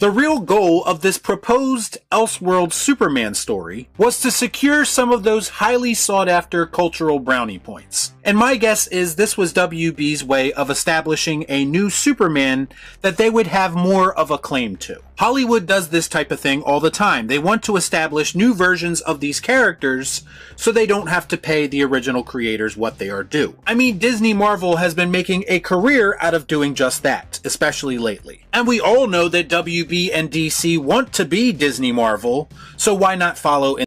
The real goal of this proposed Elseworld Superman story was to secure some of those highly sought after cultural brownie points. And my guess is this was WB's way of establishing a new Superman that they would have more of a claim to. Hollywood does this type of thing all the time. They want to establish new versions of these characters so they don't have to pay the original creators what they are due. I mean, Disney Marvel has been making a career out of doing just that, especially lately. And we all know that WB and DC want to be Disney Marvel, so why not follow in